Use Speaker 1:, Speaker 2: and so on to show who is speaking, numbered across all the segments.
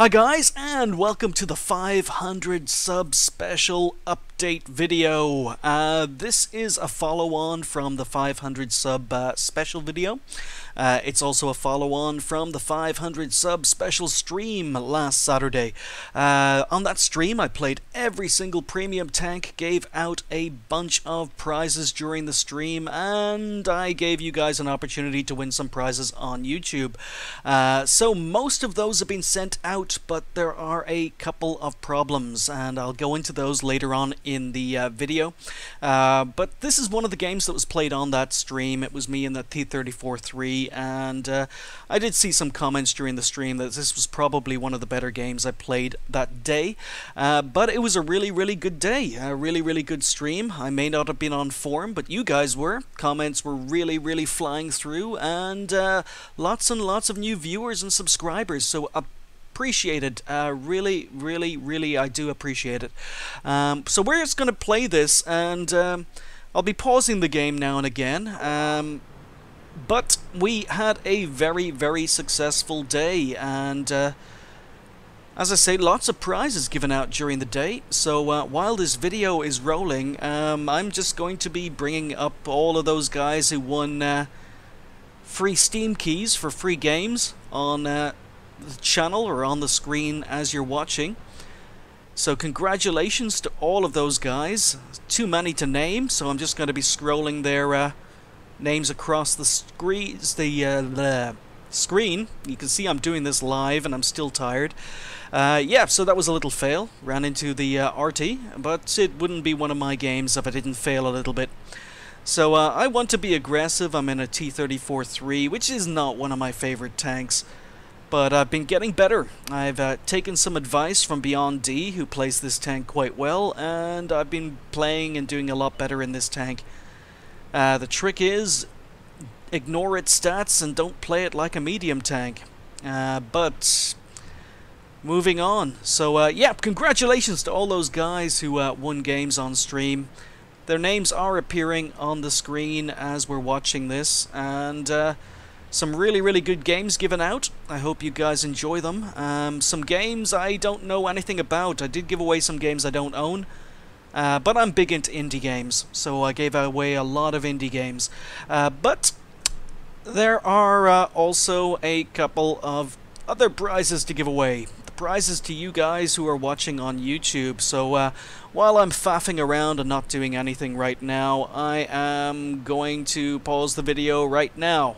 Speaker 1: Hi guys, and welcome to the 500 sub special update video. Uh, this is a follow-on from the 500 sub uh, special video. Uh, it's also a follow-on from the 500 sub special stream last Saturday. Uh, on that stream, I played every single premium tank, gave out a bunch of prizes during the stream, and I gave you guys an opportunity to win some prizes on YouTube. Uh, so most of those have been sent out, but there are a couple of problems, and I'll go into those later on in the uh, video. Uh, but this is one of the games that was played on that stream. It was me and the T-34-3 and uh, I did see some comments during the stream that this was probably one of the better games I played that day. Uh, but it was a really, really good day, a really, really good stream. I may not have been on form, but you guys were. Comments were really, really flying through, and uh, lots and lots of new viewers and subscribers. So appreciate it. Uh, really, really, really, I do appreciate it. Um, so we're just going to play this, and um, I'll be pausing the game now and again. Um, but we had a very, very successful day, and uh, as I say, lots of prizes given out during the day. So uh, while this video is rolling, um, I'm just going to be bringing up all of those guys who won uh, free Steam keys for free games on uh, the channel or on the screen as you're watching. So congratulations to all of those guys. Too many to name, so I'm just going to be scrolling their uh, names across the screen. The, uh, the screen. You can see I'm doing this live and I'm still tired. Uh, yeah, so that was a little fail. Ran into the uh, arty, but it wouldn't be one of my games if I didn't fail a little bit. So uh, I want to be aggressive. I'm in a T-34-3, which is not one of my favorite tanks. But I've been getting better. I've uh, taken some advice from Beyond D, who plays this tank quite well, and I've been playing and doing a lot better in this tank. Uh, the trick is ignore its stats and don't play it like a medium tank. Uh, but moving on. So uh, yeah, congratulations to all those guys who uh, won games on stream. Their names are appearing on the screen as we're watching this, and uh, some really, really good games given out. I hope you guys enjoy them. Um, some games I don't know anything about. I did give away some games I don't own. Uh, but I'm big into indie games, so I gave away a lot of indie games. Uh, but there are uh, also a couple of other prizes to give away. The prizes to you guys who are watching on YouTube. So uh, while I'm faffing around and not doing anything right now, I am going to pause the video right now.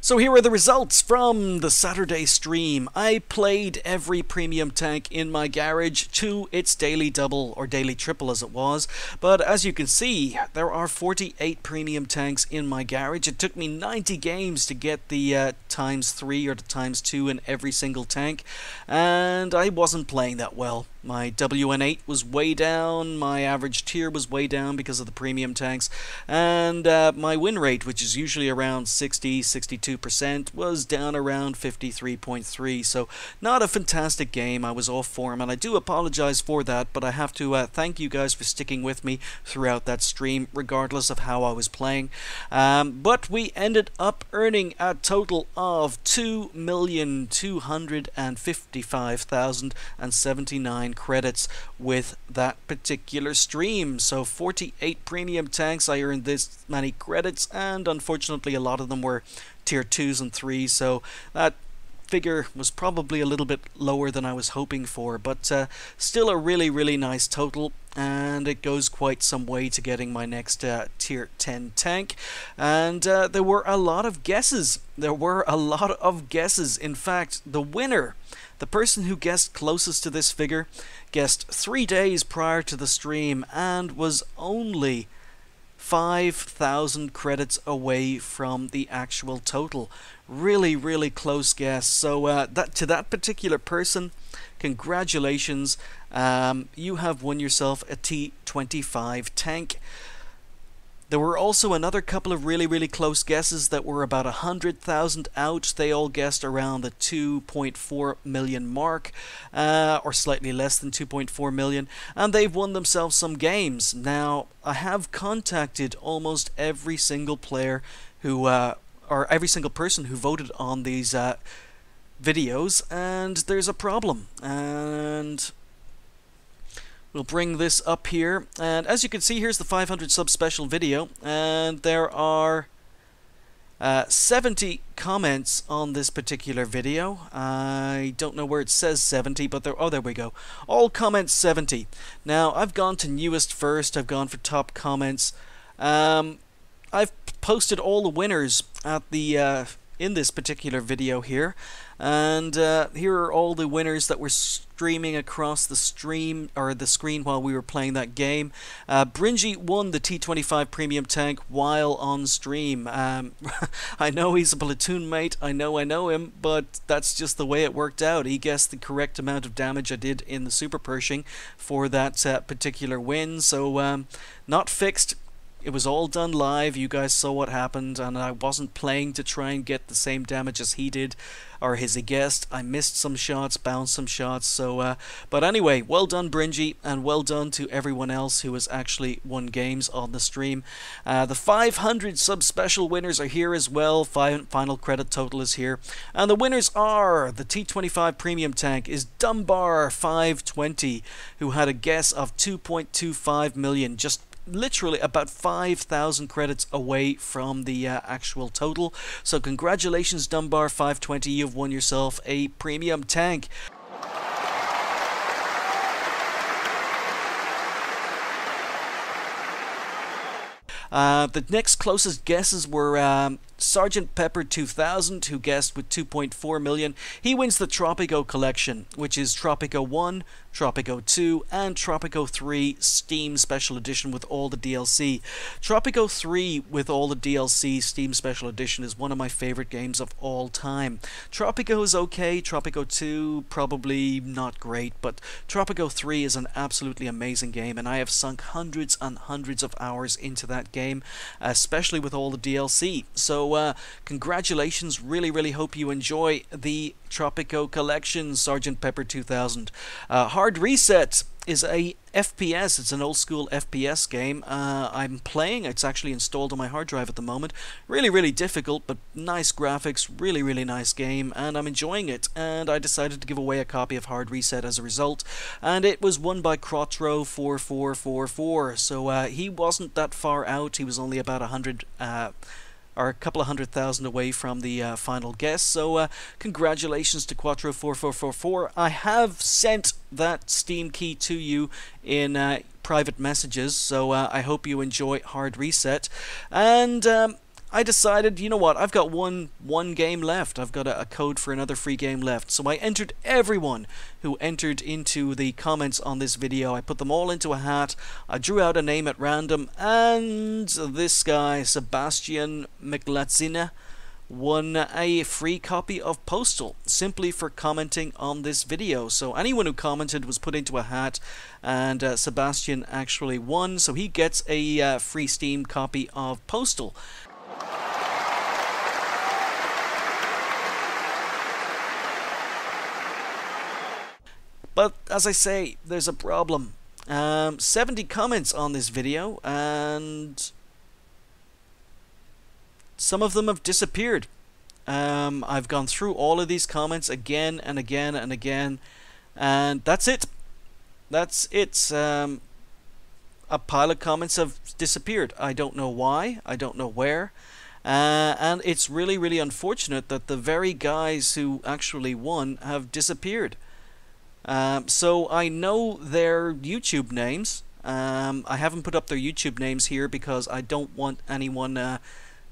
Speaker 1: So here are the results from the Saturday stream. I played every premium tank in my garage to its daily double, or daily triple as it was, but as you can see, there are 48 premium tanks in my garage. It took me 90 games to get the uh, times 3 or the times 2 in every single tank, and I wasn't playing that well. My WN8 was way down, my average tier was way down because of the premium tanks, and uh, my win rate, which is usually around 60 62%, was down around 53.3. So, not a fantastic game. I was off form, and I do apologize for that, but I have to uh, thank you guys for sticking with me throughout that stream, regardless of how I was playing. Um, but we ended up earning a total of 2,255,079 credits with that particular stream. So 48 premium tanks, I earned this many credits, and unfortunately a lot of them were tier 2s and 3s, so that figure was probably a little bit lower than I was hoping for, but uh, still a really, really nice total, and it goes quite some way to getting my next uh, tier 10 tank. And uh, there were a lot of guesses. There were a lot of guesses. In fact, the winner the person who guessed closest to this figure guessed three days prior to the stream and was only 5,000 credits away from the actual total. Really, really close guess. So uh, that to that particular person, congratulations. Um, you have won yourself a T25 tank. There were also another couple of really, really close guesses that were about 100,000 out. They all guessed around the 2.4 million mark, uh, or slightly less than 2.4 million, and they've won themselves some games. Now, I have contacted almost every single player who, uh, or every single person who voted on these. Uh, videos, and there's a problem. And we'll bring this up here. And as you can see, here's the 500 sub special video, and there are uh, 70 comments on this particular video. I don't know where it says 70, but there. Oh, there we go. All comments 70. Now I've gone to newest first. I've gone for top comments. Um, I've posted all the winners at the uh, in this particular video here. And uh, here are all the winners that were streaming across the stream or the screen while we were playing that game. Uh, Bringy won the T25 Premium Tank while on stream. Um, I know he's a platoon mate, I know I know him, but that's just the way it worked out. He guessed the correct amount of damage I did in the Super Pershing for that uh, particular win, so um, not fixed it was all done live. You guys saw what happened, and I wasn't playing to try and get the same damage as he did, or his guest. I missed some shots, bounced some shots. So, uh, but anyway, well done, Bringy, and well done to everyone else who has actually won games on the stream. Uh, the 500 sub special winners are here as well. final credit total is here, and the winners are the T25 Premium Tank is Dunbar 520, who had a guess of 2.25 million, just literally about 5,000 credits away from the uh, actual total. So congratulations Dunbar 520, you've won yourself a premium tank. Uh, the next closest guesses were um, Sergeant Pepper 2000, who guessed with 2.4 million. He wins the Tropico collection, which is Tropico 1, Tropico 2, and Tropico 3 Steam Special Edition with all the DLC. Tropico 3 with all the DLC Steam Special Edition is one of my favorite games of all time. Tropico is okay, Tropico 2 probably not great, but Tropico 3 is an absolutely amazing game, and I have sunk hundreds and hundreds of hours into that game, especially with all the DLC. So uh, congratulations. Really, really hope you enjoy the Tropico Collection Sergeant Pepper 2000. Uh, Hard Reset is a FPS. It's an old school FPS game. Uh, I'm playing. It's actually installed on my hard drive at the moment. Really, really difficult, but nice graphics. Really, really nice game, and I'm enjoying it. And I decided to give away a copy of Hard Reset as a result, and it was won by Quattro 4444. So uh, he wasn't that far out. He was only about a hundred. Uh, are a couple of hundred thousand away from the uh, final guess. So uh, congratulations to Quattro4444. I have sent that Steam key to you in uh, private messages, so uh, I hope you enjoy Hard Reset. And um, I decided, you know what, I've got one one game left. I've got a, a, code for another free game left. So I entered everyone who entered into the comments on this video. I put them all into a hat. I drew out a name at random, and this guy, Sebastian McLatzina, won a free copy of Postal simply for commenting on this video. So anyone who commented was put into a hat, and uh, Sebastian actually won. So he gets a uh, free Steam copy of Postal. But as I say, there's a problem. Um, 70 comments on this video, and some of them have disappeared. Um, I've gone through all of these comments again and again and again, and that's it. That's it. Um, a pile of comments have disappeared. I don't know why. I don't know where. Uh, and it's really, really unfortunate that the very guys who actually won have disappeared. Um, so I know their YouTube names. Um, I haven't put up their YouTube names here because I don't want anyone uh,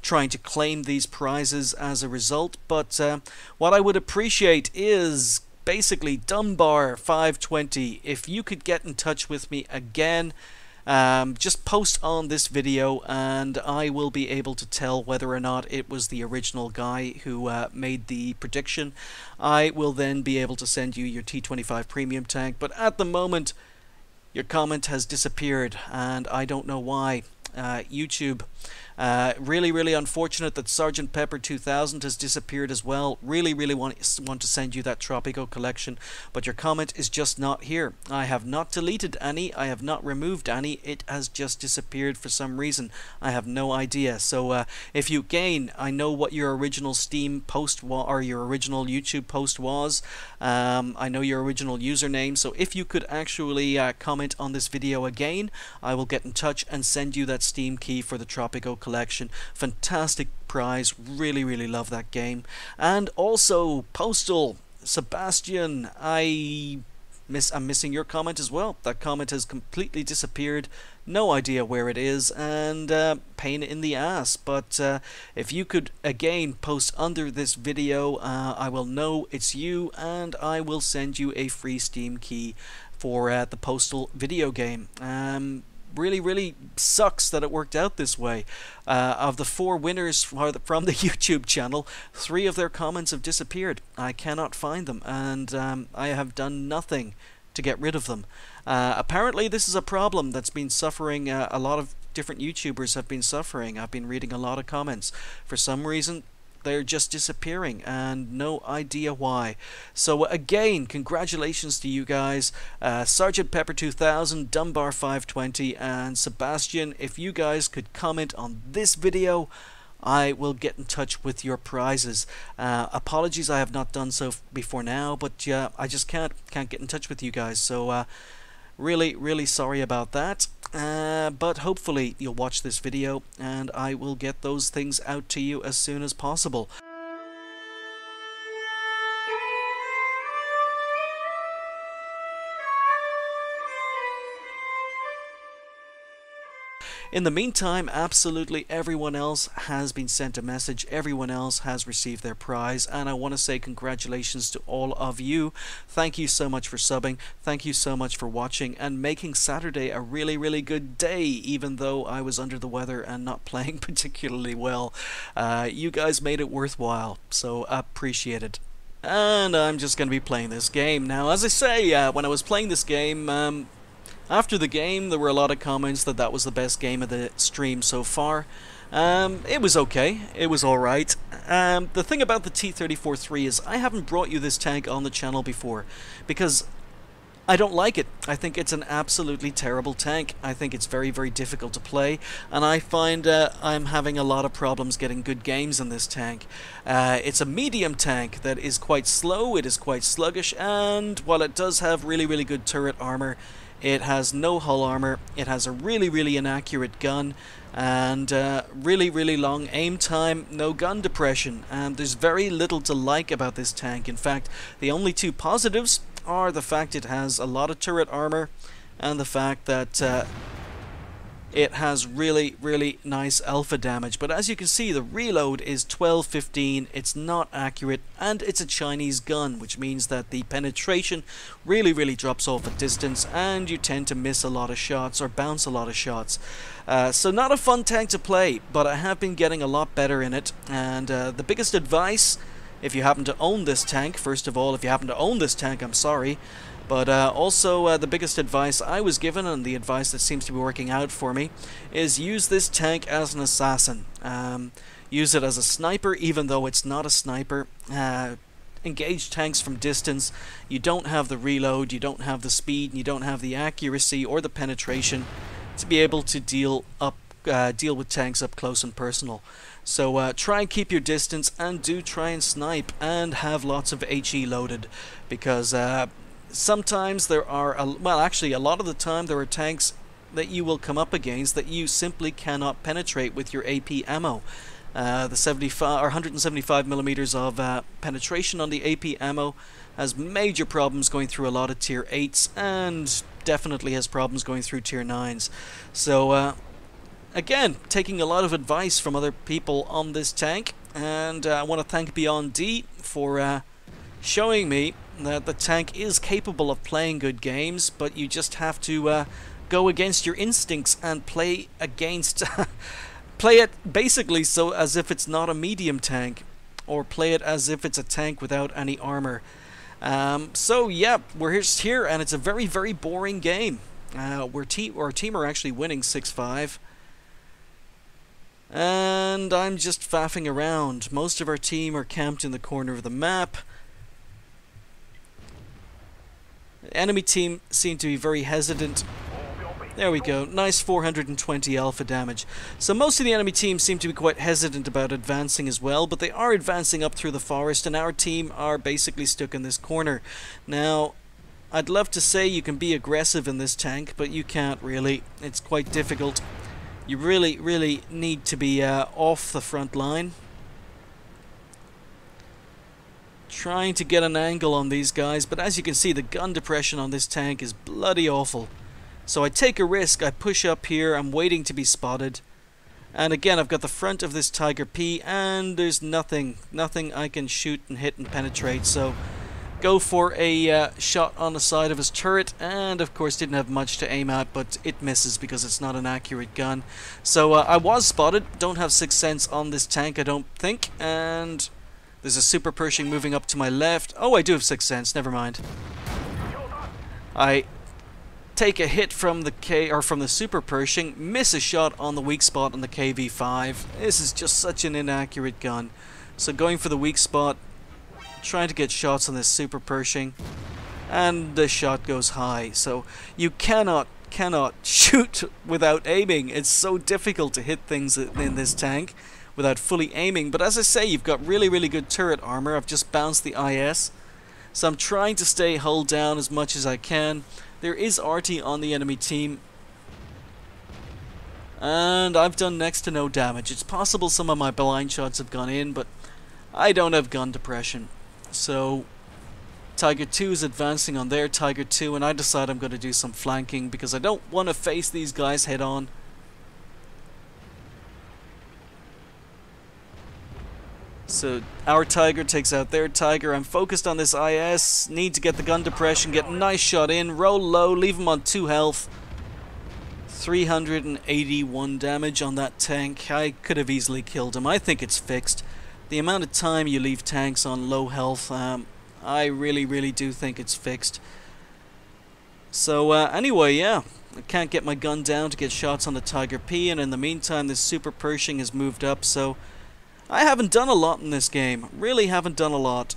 Speaker 1: trying to claim these prizes as a result. But uh, what I would appreciate is basically Dunbar 520. If you could get in touch with me again um, just post on this video and I will be able to tell whether or not it was the original guy who uh, made the prediction. I will then be able to send you your T25 premium tank, but at the moment your comment has disappeared and I don't know why. Uh, YouTube Uh, really, really unfortunate that Sergeant Pepper 2000 has disappeared as well. Really, really want, want to send you that Tropico collection, but your comment is just not here. I have not deleted any, I have not removed any, it has just disappeared for some reason. I have no idea. So uh, if you gain, I know what your original Steam post or your original YouTube post was. Um, I know your original username, so if you could actually uh, comment on this video again, I will get in touch and send you that Steam key for the Tropico collection. Fantastic prize. Really, really love that game. And also, Postal, Sebastian, I miss I'm missing your comment as well. That comment has completely disappeared. No idea where it is, and uh, pain in the ass. But uh, if you could again post under this video, uh, I will know it's you, and I will send you a free Steam key for uh, the Postal video game. Um, really, really sucks that it worked out this way. Uh, of the four winners from the YouTube channel, three of their comments have disappeared. I cannot find them, and um, I have done nothing to get rid of them. Uh, apparently, this is a problem that's been suffering uh, a lot of different YouTubers have been suffering. I've been reading a lot of comments. For some reason, they're just disappearing and no idea why. So again, congratulations to you guys, uh, Sergeant Pepper 2000, Dunbar 520, and Sebastian. If you guys could comment on this video, I will get in touch with your prizes. Uh, apologies, I have not done so before now, but yeah, I just can't can't get in touch with you guys. So uh, really, really sorry about that. Uh, but hopefully you'll watch this video and I will get those things out to you as soon as possible. In the meantime, absolutely everyone else has been sent a message, everyone else has received their prize, and I want to say congratulations to all of you. Thank you so much for subbing, thank you so much for watching, and making Saturday a really, really good day, even though I was under the weather and not playing particularly well. Uh, you guys made it worthwhile, so appreciate it and I'm just going to be playing this game. Now, as I say, uh, when I was playing this game, um, after the game, there were a lot of comments that that was the best game of the stream so far. Um, it was okay. It was alright. Um, the thing about the T-34-3 is I haven't brought you this tank on the channel before because I don't like it. I think it's an absolutely terrible tank. I think it's very, very difficult to play, and I find uh, I'm having a lot of problems getting good games in this tank. Uh, it's a medium tank that is quite slow, it is quite sluggish, and while it does have really, really good turret armor, it has no hull armor. It has a really, really inaccurate gun and uh, really, really long aim time, no gun depression. And there's very little to like about this tank. In fact, the only two positives are the fact it has a lot of turret armor and the fact that uh, it has really, really nice alpha damage. But as you can see, the reload is 1215, it's not accurate, and it's a Chinese gun, which means that the penetration really, really drops off at distance, and you tend to miss a lot of shots or bounce a lot of shots. Uh, so not a fun tank to play, but I have been getting a lot better in it, and uh, the biggest advice if you happen to own this tank, first of all, if you happen to own this tank, I'm sorry, but uh, also, uh, the biggest advice I was given, and the advice that seems to be working out for me, is use this tank as an assassin. Um, use it as a sniper, even though it's not a sniper. Uh, engage tanks from distance. You don't have the reload, you don't have the speed, and you don't have the accuracy or the penetration to be able to deal up, uh, deal with tanks up close and personal. So uh, try and keep your distance, and do try and snipe, and have lots of HE loaded, because uh, sometimes there are, a, well actually a lot of the time there are tanks that you will come up against that you simply cannot penetrate with your AP ammo. Uh, the 75 or 175 millimeters of uh, penetration on the AP ammo has major problems going through a lot of tier 8s and definitely has problems going through tier 9s. So uh, again, taking a lot of advice from other people on this tank and uh, I want to thank Beyond D for uh, showing me that the tank is capable of playing good games, but you just have to uh, go against your instincts and play against... play it basically so as if it's not a medium tank, or play it as if it's a tank without any armor. Um, so yeah, we're just here, and it's a very, very boring game. Uh, we're te our team are actually winning 6-5. And I'm just faffing around. Most of our team are camped in the corner of the map. Enemy team seem to be very hesitant. There we go. Nice 420 alpha damage. So most of the enemy team seem to be quite hesitant about advancing as well, but they are advancing up through the forest, and our team are basically stuck in this corner. Now, I'd love to say you can be aggressive in this tank, but you can't really. It's quite difficult. You really, really need to be uh, off the front line. Trying to get an angle on these guys, but as you can see, the gun depression on this tank is bloody awful. So I take a risk, I push up here, I'm waiting to be spotted. And again, I've got the front of this Tiger P, and there's nothing, nothing I can shoot and hit and penetrate, so go for a uh, shot on the side of his turret and of course didn't have much to aim at but it misses because it's not an accurate gun so uh, I was spotted don't have sixth sense on this tank I don't think and there's a super Pershing moving up to my left. Oh I do have sixth sense. Never mind. I take a hit from the K or from the super Pershing miss a shot on the weak spot on the KV5 this is just such an inaccurate gun. So going for the weak spot trying to get shots on this super Pershing, and the shot goes high. So you cannot cannot shoot without aiming. It's so difficult to hit things in this tank without fully aiming. But as I say, you've got really, really good turret armor. I've just bounced the IS. So I'm trying to stay hull down as much as I can. There is arty on the enemy team. And I've done next to no damage. It's possible some of my blind shots have gone in, but I don't have gun depression. So Tiger 2 is advancing on their Tiger 2 and I decide I'm going to do some flanking because I don't want to face these guys head on. So our Tiger takes out their Tiger. I'm focused on this IS. Need to get the gun depression. Get a nice shot in. Roll low. Leave him on 2 health. 381 damage on that tank. I could have easily killed him. I think it's fixed the amount of time you leave tanks on low health, um, I really, really do think it's fixed. So uh, anyway, yeah, I can't get my gun down to get shots on the Tiger P, and in the meantime, this Super Pershing has moved up, so I haven't done a lot in this game. Really haven't done a lot.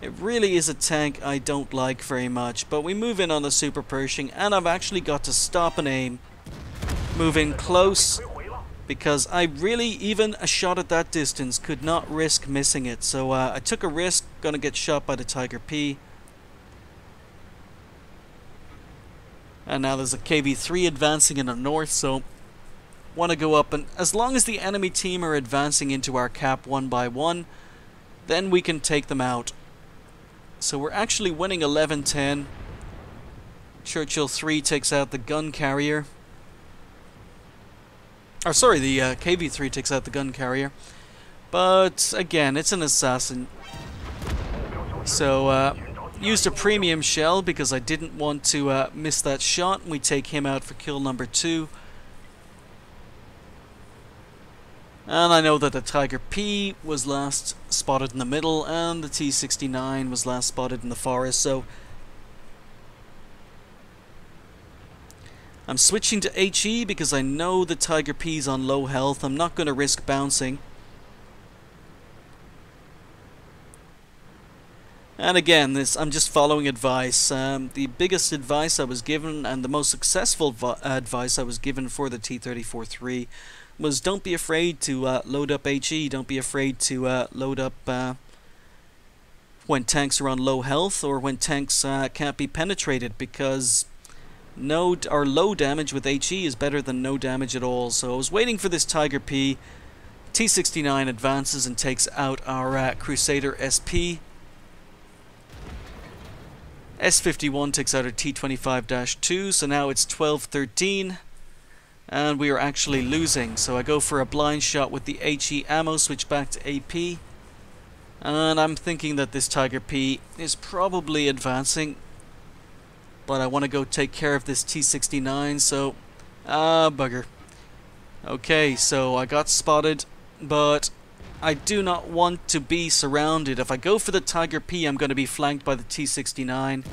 Speaker 1: It really is a tank I don't like very much, but we move in on the Super Pershing, and I've actually got to stop and aim. Move in close, because I really, even a shot at that distance, could not risk missing it. So uh, I took a risk, gonna get shot by the Tiger P. And now there's a KV-3 advancing in the north, so want to go up. And as long as the enemy team are advancing into our cap one by one, then we can take them out. So we're actually winning 11-10. Churchill 3 takes out the gun carrier. Or sorry, the uh, KV-3 takes out the gun carrier. But again, it's an assassin. So uh, used a premium shell because I didn't want to uh, miss that shot. And we take him out for kill number two. And I know that the Tiger P was last spotted in the middle and the T-69 was last spotted in the forest. So I'm switching to HE because I know the Tiger P's on low health. I'm not going to risk bouncing. And again, this I'm just following advice. Um, the biggest advice I was given and the most successful advice I was given for the T-34-3 was don't be afraid to uh, load up HE. Don't be afraid to uh, load up uh, when tanks are on low health or when tanks uh, can't be penetrated because no or low damage with HE is better than no damage at all. So I was waiting for this Tiger P. T69 advances and takes out our uh, Crusader SP. S51 takes out our T25-2, so now it's 12-13. And we are actually losing, so I go for a blind shot with the HE ammo, switch back to AP. And I'm thinking that this Tiger P is probably advancing but I want to go take care of this T-69, so... Ah, bugger. Okay, so I got spotted, but I do not want to be surrounded. If I go for the Tiger P, I'm going to be flanked by the T-69.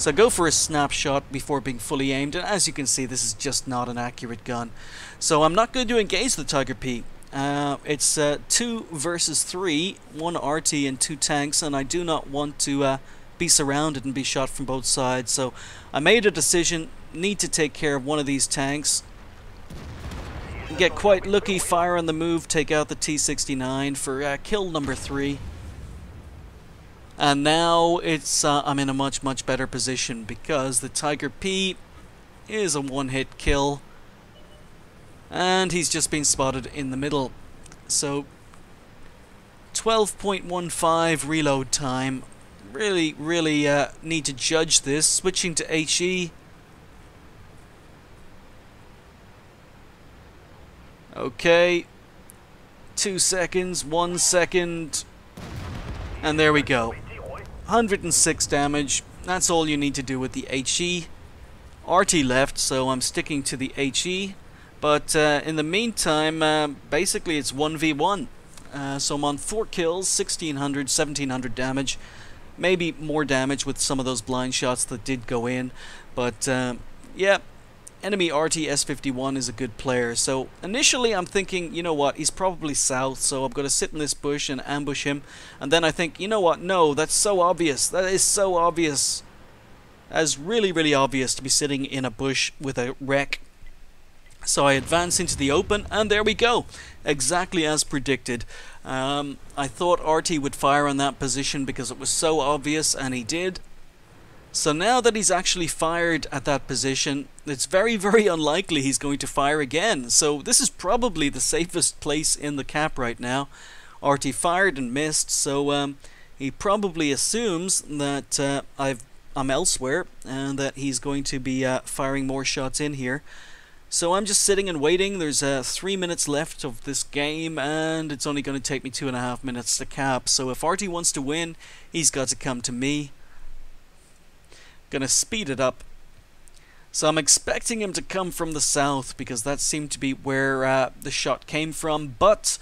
Speaker 1: So go for a snapshot before being fully aimed, and as you can see, this is just not an accurate gun. So I'm not going to engage the Tiger P. Uh, it's uh, 2 versus 3, 1 arty and 2 tanks, and I do not want to uh, be surrounded and be shot from both sides. So I made a decision, need to take care of one of these tanks. Get quite lucky, fire on the move, take out the T-69 for uh, kill number 3. And now it's uh, I'm in a much, much better position because the Tiger P is a one-hit kill. And he's just been spotted in the middle. So 12.15 reload time. Really, really uh, need to judge this. Switching to HE. Okay. Two seconds, one second. And there we go. 106 damage. That's all you need to do with the HE. arty left, so I'm sticking to the HE. But uh, in the meantime, uh, basically it's 1v1. Uh, so I'm on 4 kills, 1600, 1700 damage. Maybe more damage with some of those blind shots that did go in. But uh, yeah, enemy arty S51 is a good player. So initially I'm thinking, you know what, he's probably south, so I'm going to sit in this bush and ambush him. And then I think, you know what, no, that's so obvious. That is so obvious. That's really, really obvious to be sitting in a bush with a wreck. So I advance into the open, and there we go. Exactly as predicted. Um, I thought arty would fire on that position because it was so obvious, and he did. So now that he's actually fired at that position, it's very, very unlikely he's going to fire again. So this is probably the safest place in the cap right now. arty fired and missed, so um, he probably assumes that uh, I've, I'm elsewhere and that he's going to be uh, firing more shots in here. So I'm just sitting and waiting. There's uh, three minutes left of this game, and it's only going to take me two and a half minutes to cap. So if arty wants to win, he's got to come to me. Gonna speed it up. So I'm expecting him to come from the south because that seemed to be where uh, the shot came from. But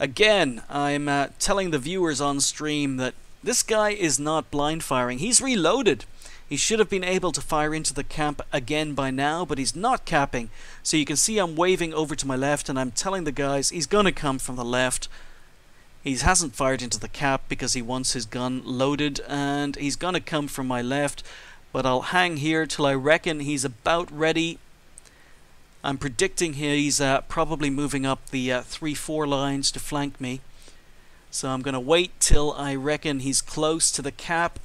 Speaker 1: again, I'm uh, telling the viewers on stream that this guy is not blind firing. He's reloaded. He should have been able to fire into the camp again by now, but he's not capping. So you can see I'm waving over to my left and I'm telling the guys he's going to come from the left. He hasn't fired into the cap because he wants his gun loaded and he's going to come from my left. But I'll hang here till I reckon he's about ready. I'm predicting he's uh, probably moving up the 3-4 uh, lines to flank me. So I'm going to wait till I reckon he's close to the cap.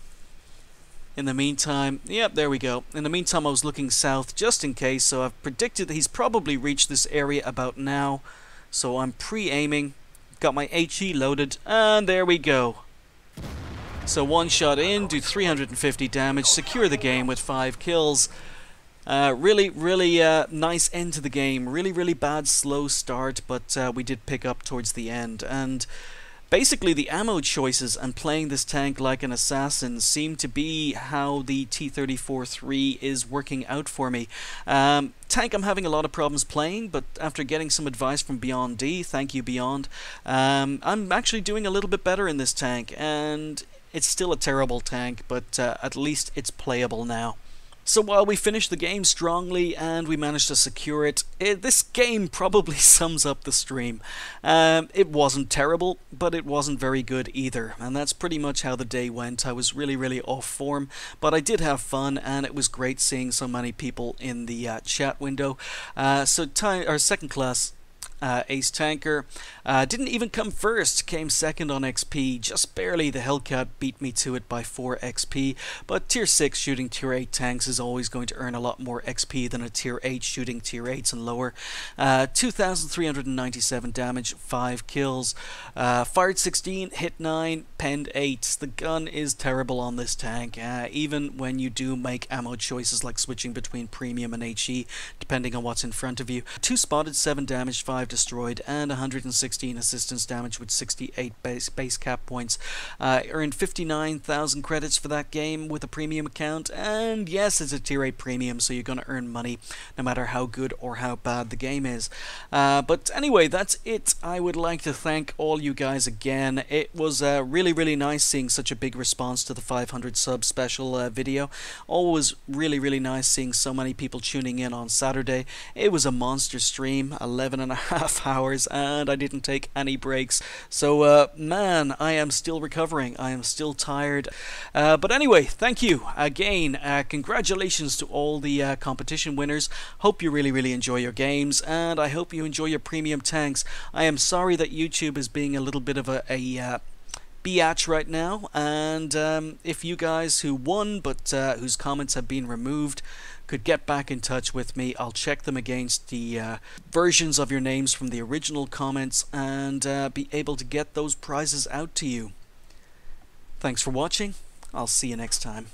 Speaker 1: In the meantime, yep, there we go. In the meantime, I was looking south just in case, so I've predicted that he's probably reached this area about now. So I'm pre-aiming, got my HE loaded, and there we go. So one shot in, do 350 damage, secure the game with 5 kills. Uh, really, really uh, nice end to the game. Really, really bad slow start, but uh, we did pick up towards the end. And basically the ammo choices and playing this tank like an assassin seem to be how the T-34-3 is working out for me. Um, tank I'm having a lot of problems playing, but after getting some advice from Beyond D, thank you Beyond, um, I'm actually doing a little bit better in this tank, and it's still a terrible tank, but uh, at least it's playable now. So while we finished the game strongly and we managed to secure it, it this game probably sums up the stream. Um, it wasn't terrible, but it wasn't very good either, and that's pretty much how the day went. I was really, really off form, but I did have fun, and it was great seeing so many people in the uh, chat window. Uh, so time, our second class uh, Ace Tanker. Uh, didn't even come first, came second on XP, just barely. The Hellcat beat me to it by 4 XP, but Tier 6 shooting Tier 8 tanks is always going to earn a lot more XP than a Tier 8 shooting Tier 8s and lower. Uh, 2,397 damage, 5 kills. Uh, fired 16, hit 9, penned 8. The gun is terrible on this tank, uh, even when you do make ammo choices like switching between Premium and HE, depending on what's in front of you. 2 spotted, 7 damage, 5 destroyed, and 116 assistance damage with 68 base, base cap points. Uh, earned 59,000 credits for that game with a premium account, and yes, it's a tier 8 premium, so you're going to earn money no matter how good or how bad the game is. Uh, but anyway, that's it. I would like to thank all you guys again. It was uh, really, really nice seeing such a big response to the 500 sub special uh, video. Always really, really nice seeing so many people tuning in on Saturday. It was a monster stream, 11 and a half hours, and I didn't take any breaks. So, uh, man, I am still recovering. I am still tired. Uh, but anyway, thank you again. Uh, congratulations to all the uh, competition winners. Hope you really, really enjoy your games, and I hope you enjoy your premium tanks. I am sorry that YouTube is being a little bit of a, a uh, biatch right now, and um, if you guys who won but uh, whose comments have been removed could get back in touch with me, I'll check them against the uh, versions of your names from the original comments and uh, be able to get those prizes out to you. Thanks for watching. I'll see you next time.